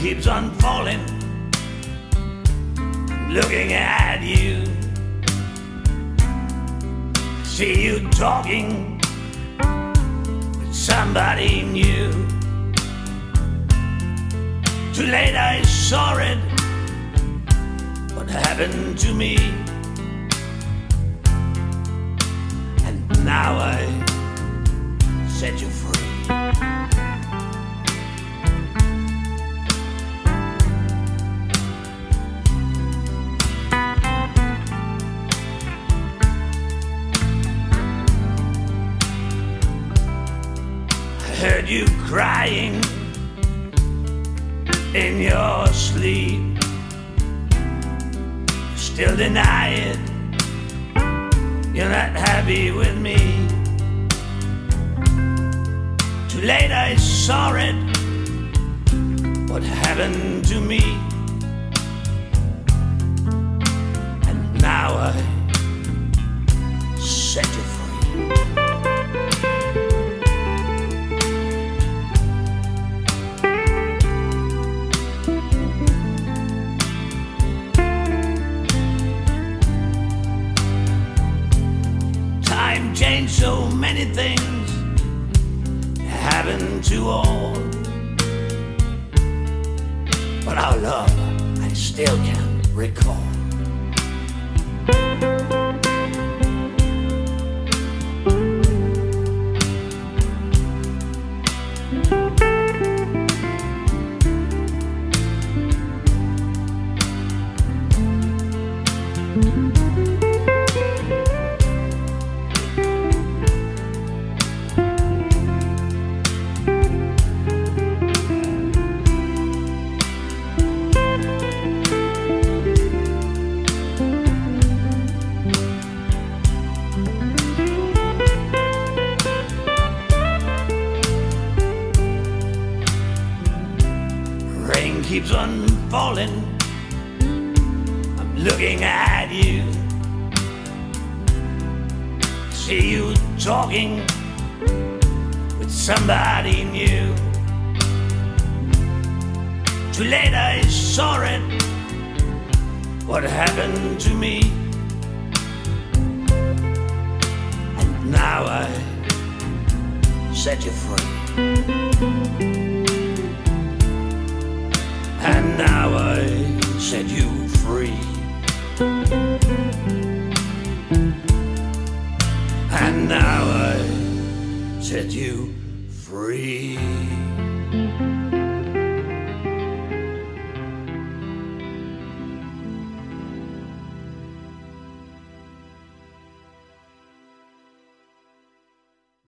keeps on falling, looking at you. See you talking with somebody new. Too late, I saw it. What happened to me? And now I set you free. Heard you crying in your sleep. Still deny it. You're not happy with me. Too late, I saw it. What happened to me? So many things, happened to all. But our love, I still can recall. Keeps on falling. I'm looking at you. See you talking with somebody new. Too late, I saw it. What happened to me? And now I set you free. Free.